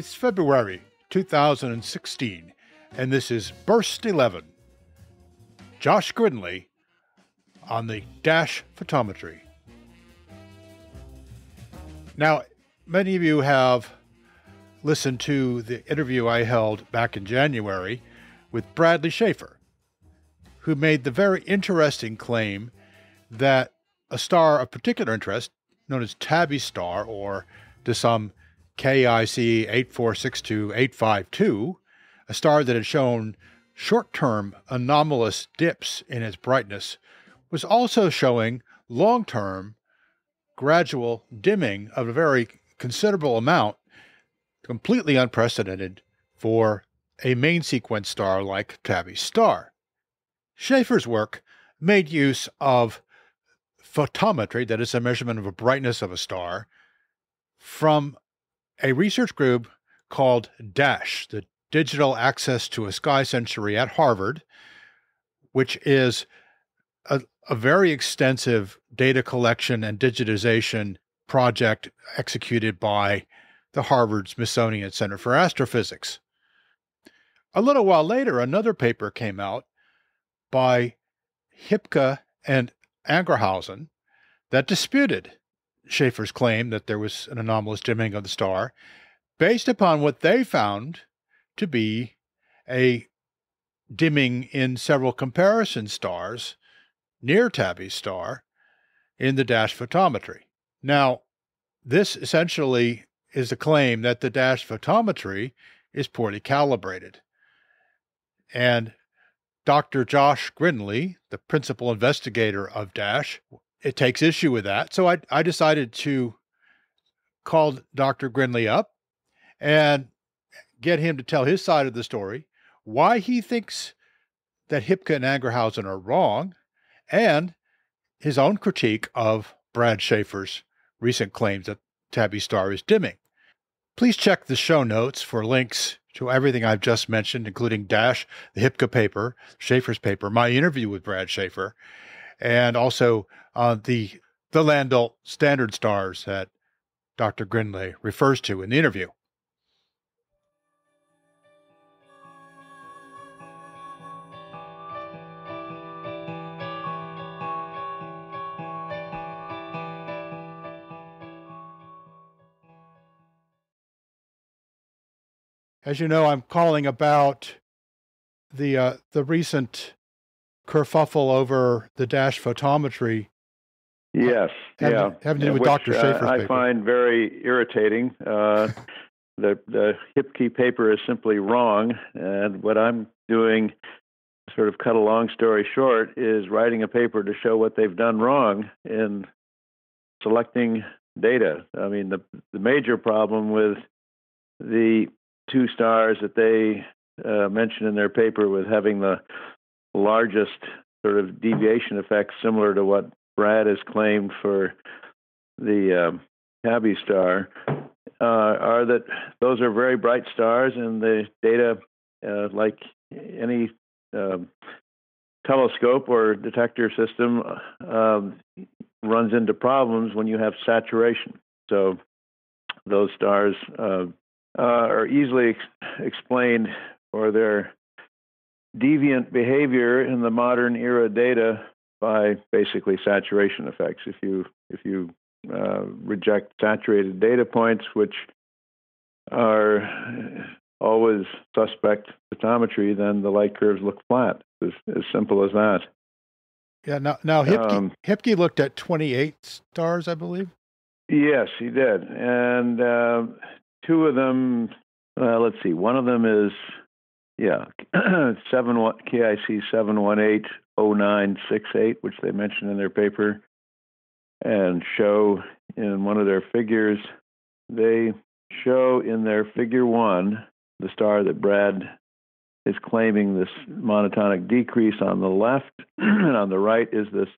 It's February 2016, and this is Burst 11. Josh Grindlay on the DASCH Photometry. Now, many of you have listened to the interview I held back in January with Bradley Schaefer, who made the very interesting claim that a star of particular interest, known as Tabby Star, or to some KIC 8462852, a star that had shown short term anomalous dips in its brightness, was also showing long term gradual dimming of a very considerable amount, completely unprecedented for a main sequence star like Tabby's star. Schaefer's work made use of photometry, that is, a measurement of a brightness of a star, from a research group called DASCH, the Digital Access to a Sky Century at Harvard, which is a, a very extensive data collection and digitization project executed by the Harvard Smithsonian Center for Astrophysics. A little while later, another paper came out by Hippke and Angerhausen that disputed Schaefer's claim that there was an anomalous dimming of the star based upon what they found to be a dimming in several comparison stars near Tabby's star in the DASCH photometry. Now, this essentially is a claim that the DASCH photometry is poorly calibrated. And Dr. Josh Grindlay, the principal investigator of DASCH, it takes issue with that. So I, I decided to call Dr. Grindlay up and get him to tell his side of the story, why he thinks that Hippke and Angerhausen are wrong, and his own critique of Brad Schaefer's recent claims that Tabby Star is dimming. Please check the show notes for links to everything I've just mentioned, including DASCH, the Hippke paper, Schaefer's paper, my interview with Brad Schaefer, and also uh, the the Landolt standard stars that Dr. Grindlay refers to in the interview. As you know, I'm calling about the uh, the recent kerfuffle over the DASCH photometry. Yes, having, yeah, having to do with Which, Dr. Schaefer's uh, I paper. find very irritating. Uh, the the Hippke paper is simply wrong, and what I'm doing, sort of cut a long story short, is writing a paper to show what they've done wrong in selecting data. I mean, the the major problem with the two stars that they uh, mention in their paper with having the largest sort of deviation effects similar to what Brad has claimed for the um, Tabby star uh, are that those are very bright stars and the data, uh, like any um, telescope or detector system, um, runs into problems when you have saturation. So those stars uh, uh, are easily ex- explained for their deviant behavior in the modern era data by basically saturation effects. If you if you uh, reject saturated data points, which are always suspect photometry, then the light curves look flat. It's as simple as that. Yeah. Now, now Hippke, Um, Hippke looked at 28 stars, I believe. Yes, he did, and uh, two of them. Uh, let's see. One of them is yeah, seven one KIC seven one eight oh nine six eight, which they mention in their paper, and show in one of their figures. They show in their figure one the star that Brad is claiming this monotonic decrease on the left, and on the right is this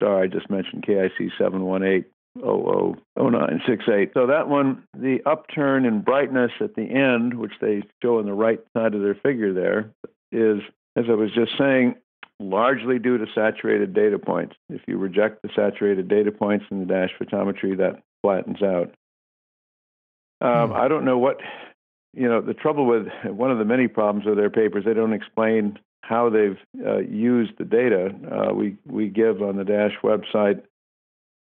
star I just mentioned, KIC seven one eight 000968. So that one, the upturn in brightness at the end, which they show on the right side of their figure there, is, as I was just saying, largely due to saturated data points. If you reject the saturated data points in the DASCH photometry, that flattens out. Um, Hmm. I don't know what you know, the trouble with one of the many problems with their papers, they don't explain how they've uh, used the data. Uh, we we give on the DASCH website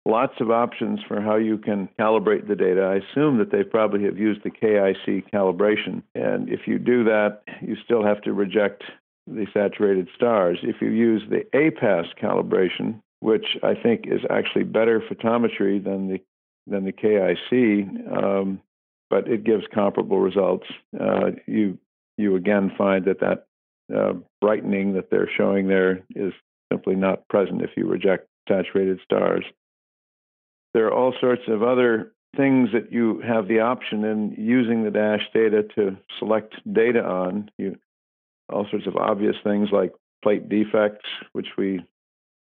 lots of options for how you can calibrate the data. I assume that they probably have used the KIC calibration, and if you do that, you still have to reject the saturated stars. If you use the APASS calibration, which I think is actually better photometry than the than the KIC, um, but it gives comparable results. Uh, you you again find that that uh, brightening that they're showing there is simply not present if you reject saturated stars. There are all sorts of other things that you have the option in using the DASCH data to select data on. You all sorts of obvious things like plate defects, which we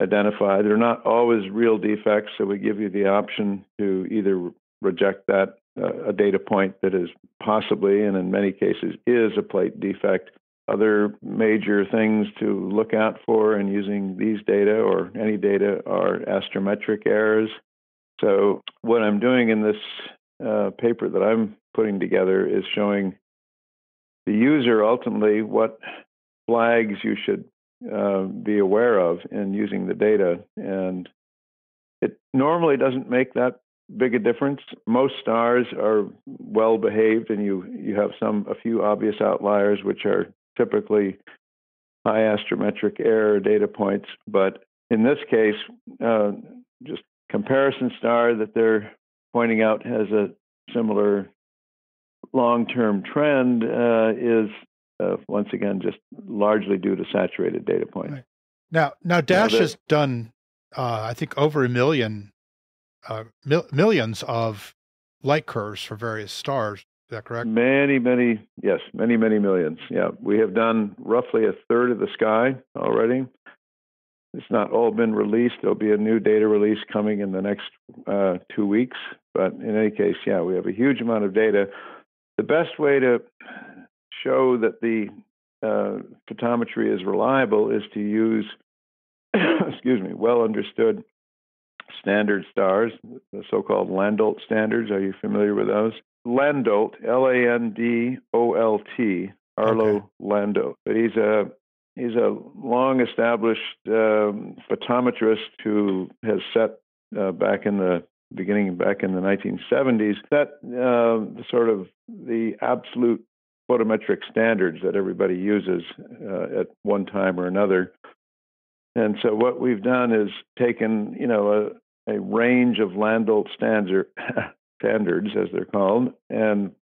identify. They're not always real defects, so we give you the option to either reject that uh, a data point that is possibly and in many cases is a plate defect. Other major things to look out for in using these data or any data are astrometric errors. So, what I'm doing in this uh, paper that I'm putting together is showing the user ultimately what flags you should uh, be aware of in using the data. And it normally doesn't make that big a difference. Most stars are well behaved, and you you have some a few obvious outliers, which are typically high astrometric error data points. But in this case, uh, just comparison star that they're pointing out has a similar long-term trend uh, is uh, once again just largely due to saturated data points. Right. Now, now DASCH has done, uh, I think, over a million, uh, mil- millions of light curves for various stars. Is that correct? Many, many, yes, many, many millions. Yeah, we have done roughly a third of the sky already. It's not all been released. There'll be a new data release coming in the next uh, two weeks. But in any case, yeah, we have a huge amount of data. The best way to show that the uh, photometry is reliable is to use, excuse me, well understood standard stars, the so called Landolt standards. Are you familiar with those? Landolt, L A N D O L T, Arlo okay. Landolt. But he's a he's a long established um, photometrist who has set uh, back in the beginning back in the 1970s that uh, sort of the absolute photometric standards that everybody uses uh, at one time or another. And so what we've done is taken, you know, a, a range of Landolt standard, standards, as they're called, and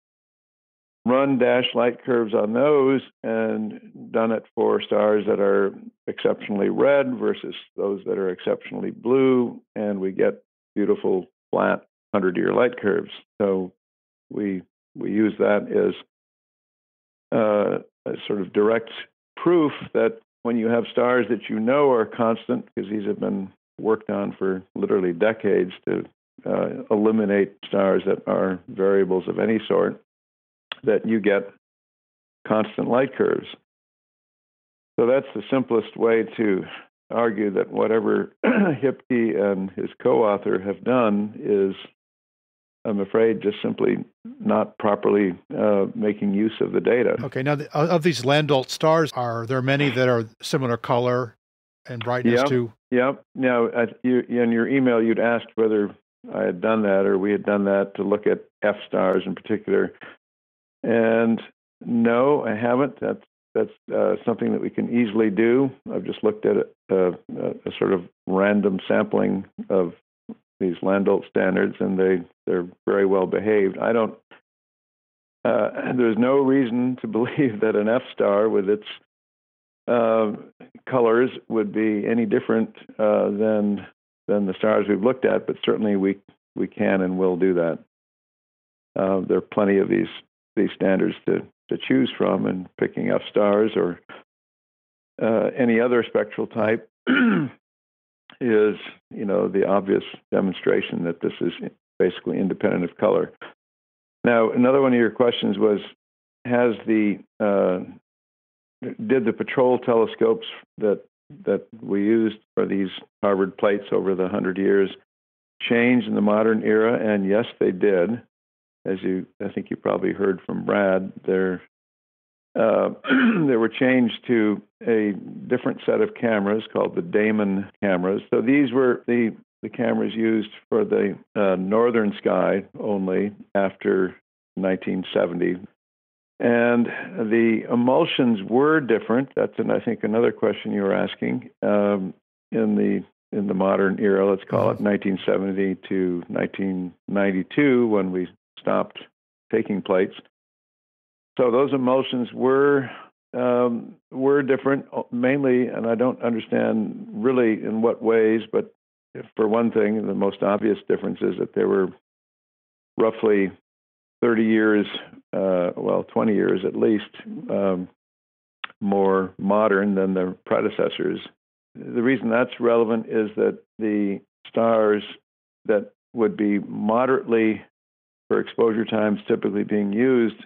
run DASCH light curves on those and done it for stars that are exceptionally red versus those that are exceptionally blue, and we get beautiful flat 100-year light curves. So we we use that as uh, sort of direct proof that when you have stars that you know are constant, because these have been worked on for literally decades to uh, eliminate stars that are variables of any sort, that you get constant light curves. So that's the simplest way to argue that whatever Hippke and his co author have done is I'm afraid, just simply not properly uh, making use of the data. Okay. Now, the, of these Landolt stars, are there many that are similar color and brightness yep. too? Yep. Now, you, in your email, you'd asked whether I had done that or we had done that to look at F stars in particular. And no, I haven't. That's that's uh, something that we can easily do. I've just looked at a, a, a, sort of random sampling of these Landolt standards, and they they're very well behaved. I don't. Uh, there's no reason to believe that an F star with its uh, colors would be any different uh, than than the stars we've looked at, but certainly we we can and will do that. Uh, there are plenty of these these standards to to choose from, and picking F stars or uh, any other spectral type is, you know, the obvious demonstration that this is basically independent of color. Now, another one of your questions was, has the uh, did the patrol telescopes that that we used for these Harvard plates over the hundred years change in the modern era? And yes, they did. As you I think you probably heard from Brad, they're uh, they were changed to a different set of cameras called the Damon cameras. So these were the the cameras used for the uh, northern sky only after 1970. And the emulsions were different. That's, an, I think, another question you were asking. Um, in the in the modern era, let's call it 1970 mm-hmm. to 1992, when we stopped taking plates. So those emulsions were um, were different, mainly, and I don't understand really in what ways, but for one thing, the most obvious difference is that there were roughly 30 years, uh, well, 20 years at least, um, more modern than the predecessors. The reason that's relevant is that the stars that would be moderately for exposure times typically being used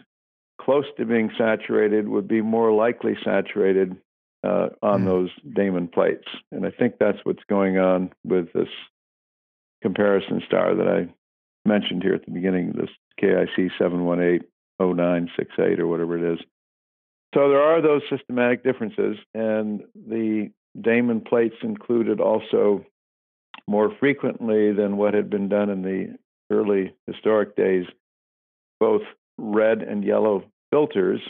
close to being saturated would be more likely saturated uh, on mm. those Damon plates. And I think that's what's going on with this comparison star that I mentioned here at the beginning, this KIC 7180968 or whatever it is. So there are those systematic differences, and the Damon plates included also more frequently than what had been done in the early historic days, both red and yellow filters.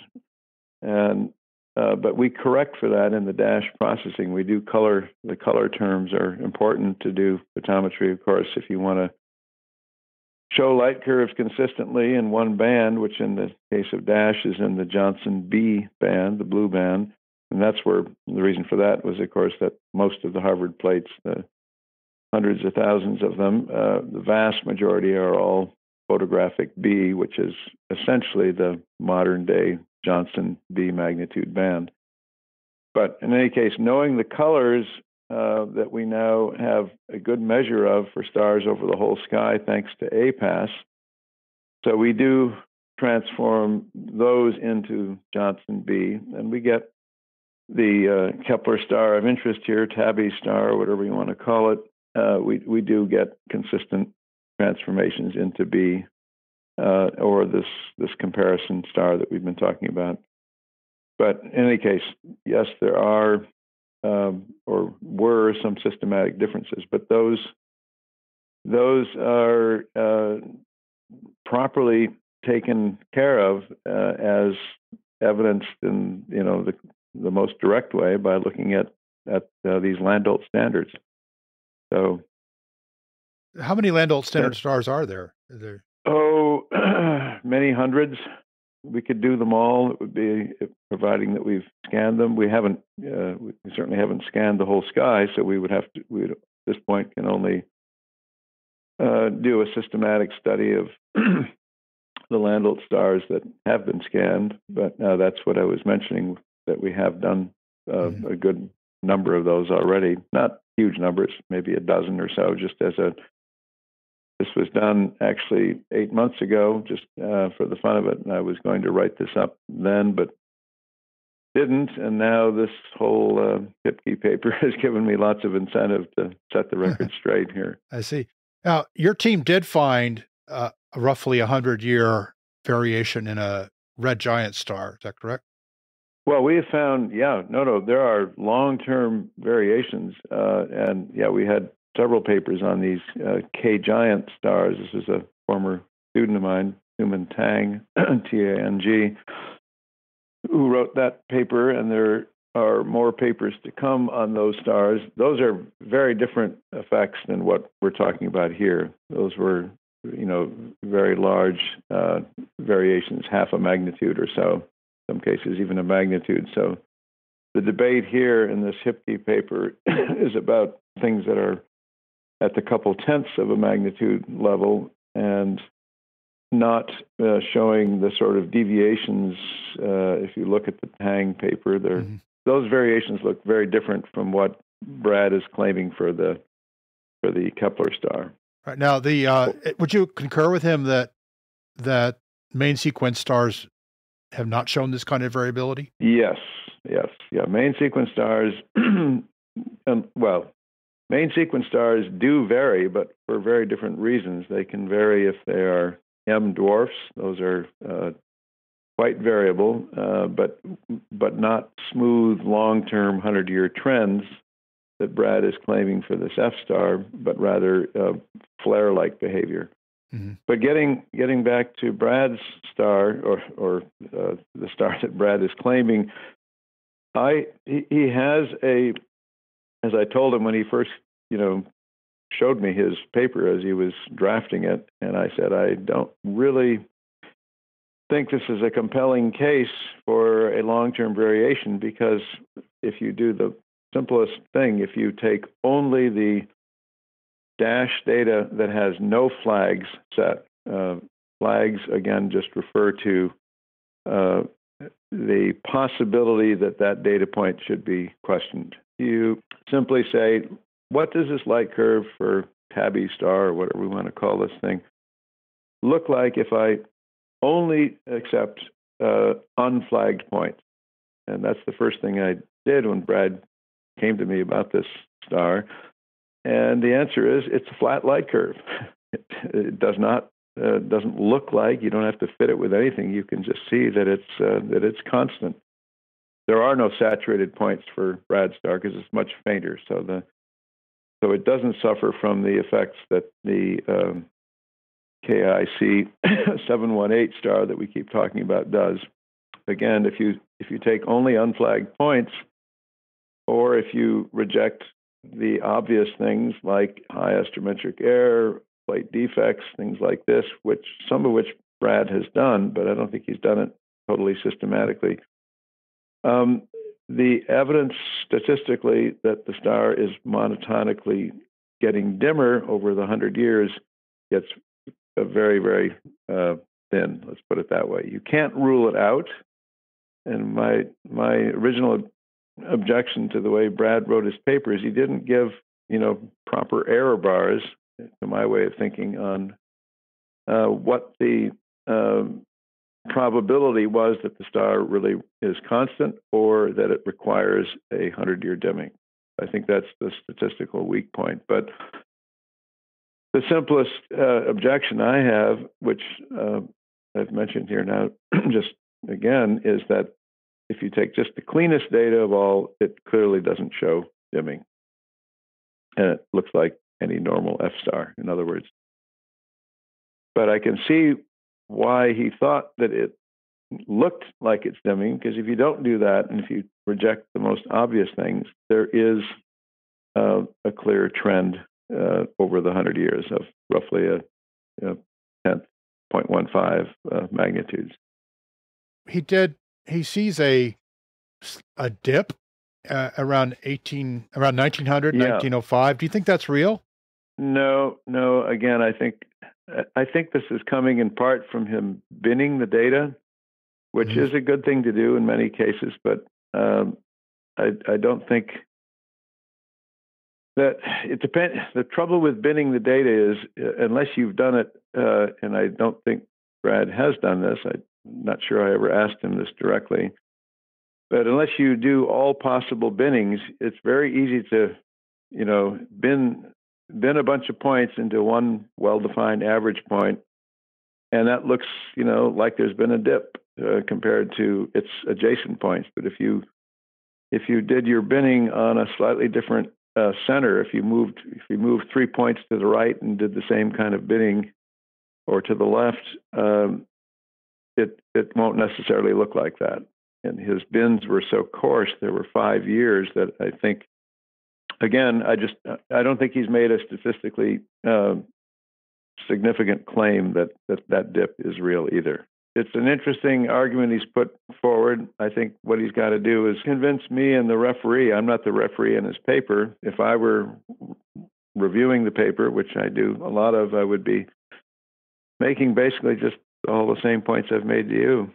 And uh, but we correct for that in the DASCH processing. We do color. The color terms are important to do photometry, of course, if you want to show light curves consistently in one band, which in the case of DASCH is in the Johnson B band, the blue band. And that's where the reason for that was, of course, that most of the Harvard plates, the hundreds of thousands of them, uh, the vast majority are all photographic B, which is essentially the modern day Johnson B magnitude band. But in any case, knowing the colors uh, that we now have a good measure of for stars over the whole sky, thanks to APASS, so we do transform those into Johnson B, and we get the uh, Kepler star of interest here, Tabby star, whatever you want to call it. Uh, we we do get consistent transformations into B uh, or this this comparison star that we've been talking about. But in any case, yes, there are um, or were some systematic differences, but those those are uh, properly taken care of uh, as evidenced in you know the the most direct way by looking at at uh, these Landolt standards. So, how many Landolt standard stars are there? Are there? Oh, many hundreds. We could do them all. It would be providing that we've scanned them. We haven't. Uh, we certainly haven't scanned the whole sky, so we would have to. We at this point can only uh, do a systematic study of the Landolt stars that have been scanned. But uh, that's what I was mentioning that we have done uh, mm-hmm. a good number of those already. Not huge numbers, maybe a dozen or so, just as a this was done actually eight months ago, just uh, for the fun of it. And I was going to write this up then, but didn't. And now this whole uh, paper has given me lots of incentive to set the record straight here. I see. Now, your team did find uh, a roughly 100 year variation in a red giant star. Is that correct? Well, we have found, yeah, no, no, there are long term variations. Uh, and yeah, we had several papers on these uh, K giant stars. This is a former student of mine, Sumin Tang, T A N G, who wrote that paper, and there are more papers to come on those stars. Those are very different effects than what we're talking about here. Those were, you know, very large uh, variations, half a magnitude or so, some cases even a magnitude. So the debate here in this Hippke paper is about things that are at the couple tenths of a magnitude level and not uh, showing the sort of deviations. Uh, if you look at the Tang paper, there mm-hmm. those variations look very different from what Brad is claiming for the for the Kepler star. Right now, the uh, would you concur with him that that main sequence stars have not shown this kind of variability? Yes, yes, yeah. Main sequence stars, and well, Main sequence stars do vary, but for very different reasons. They can vary if they are M dwarfs. Those are uh, quite variable, uh, but but not smooth, long-term, hundred-year trends that Brad is claiming for this F star, but rather uh, flare-like behavior. Mm-hmm. But getting getting back to Brad's star, or or uh, the star that Brad is claiming, I he, he has a, as I told him when he first you know showed me his paper as he was drafting it, and I said I don't really think this is a compelling case for a long-term variation because if you do the simplest thing, if you take only the DASCH data that has no flags set. Uh, flags, again, just refer to uh, the possibility that that data point should be questioned. You simply say, what does this light curve for Tabby star, or whatever we want to call this thing, look like if I only accept uh, unflagged points? And that's the first thing I did when Brad came to me about this star. And the answer is it's a flat light curve. It, does not uh, doesn't look like you don't have to fit it with anything. You can just see that it's uh, that it's constant. There are no saturated points for Brad star because it's much fainter. So the so it doesn't suffer from the effects that the um, KIC 718 star that we keep talking about does. Again, if you if you take only unflagged points, or if you reject the obvious things like high astrometric error, plate defects, things like this, which some of which Brad has done, but I don't think he's done it totally systematically. Um, the evidence statistically that the star is monotonically getting dimmer over the 100 years gets very, very uh, thin, let's put it that way. You can't rule it out. And my, my original objection to the way Brad wrote his papers. He didn't give, you know, proper error bars, to my way of thinking, on uh, what the uh, probability was that the star really is constant or that it requires a 100 year dimming. I think that's the statistical weak point. But the simplest uh, objection I have, which uh, I've mentioned here now, just again, is that if you take just the cleanest data of all, it clearly doesn't show dimming. And it looks like any normal F star, in other words. But I can see why he thought that it looked like it's dimming, because if you don't do that and if you reject the most obvious things, there is uh, a clear trend uh, over the 100 years of roughly a, a tenth, 0.15 uh, magnitudes. He did he sees a a dip uh, around 18 around 1900 yeah. 1905 do you think that's real no no again i think i think this is coming in part from him binning the data which mm-hmm. is a good thing to do in many cases but um, I, I don't think that it depends the trouble with binning the data is uh, unless you've done it uh, and i don't think brad has done this i not sure I ever asked him this directly. But unless you do all possible binnings, it's very easy to, you know, bin bin a bunch of points into one well-defined average point, and that looks, you know, like there's been a dip uh, compared to its adjacent points. But if you if you did your binning on a slightly different uh, center, if you moved if you moved three points to the right and did the same kind of binning, or to the left, um, it it won't necessarily look like that. And his bins were so coarse. There were five years that I think. Again, I just I don't think he's made a statistically uh, significant claim that, that that dip is real either. It's an interesting argument he's put forward. I think what he's got to do is convince me and the referee. I'm not the referee in his paper. If I were reviewing the paper, which I do a lot of, I would be making basically just all the same points I've made to you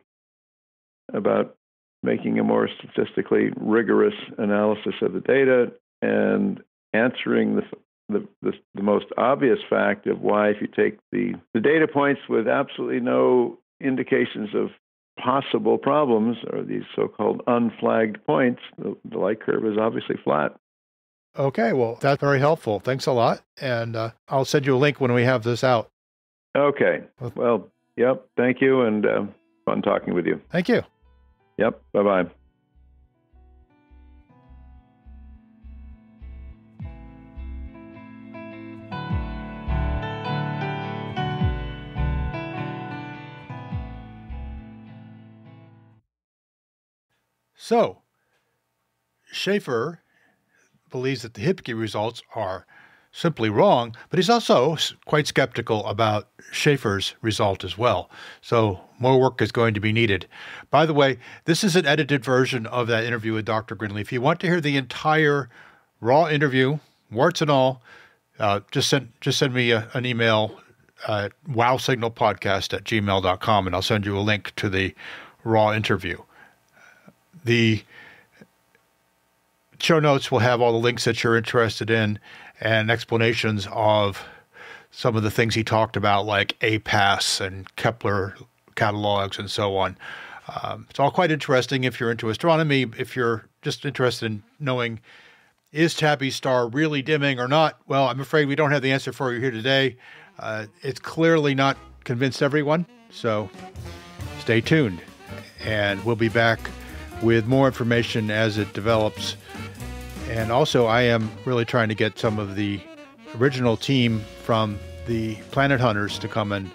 about making a more statistically rigorous analysis of the data and answering the, the, the, the, most obvious fact of why, if you take the, the data points with absolutely no indications of possible problems, or these so called unflagged points, the, the light curve is obviously flat. Okay, well, that's very helpful. Thanks a lot. And uh, I'll send you a link when we have this out. Okay. Well, Yep. Thank you, and uh, fun talking with you. Thank you. Yep. Bye bye. So, Schaefer believes that the Hippke results are simply wrong, but he's also quite skeptical about Schaefer's result as well. So more work is going to be needed. By the way, this is an edited version of that interview with Dr. Grindlay. If you want to hear the entire raw interview, warts and all, uh, just send just send me a, an email at wowsignalpodcast at gmail.com and I'll send you a link to the raw interview. The show notes will have all the links that you're interested in and explanations of some of the things he talked about, like APASS and Kepler catalogs and so on. Um, it's all quite interesting if you're into astronomy. If you're just interested in knowing is Tabby's star really dimming or not, well, I'm afraid we don't have the answer for you here today. Uh, it's clearly not convinced everyone, so stay tuned. And we'll be back with more information as it develops. And also, I am really trying to get some of the original team from the Planet Hunters to come and,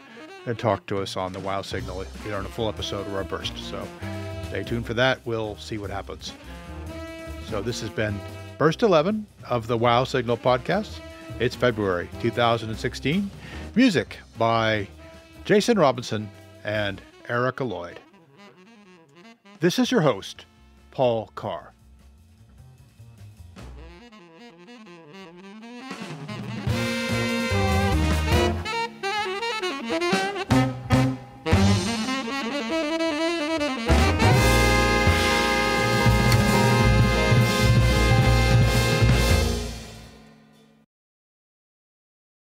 and talk to us on the WOW signal, either on a full episode or a burst. So stay tuned for that. We'll see what happens. So this has been Burst 11 of the WOW Signal podcast. It's February 2016. Music by Jason Robinson and Erika Lloyd. This is your host, Paul Carr.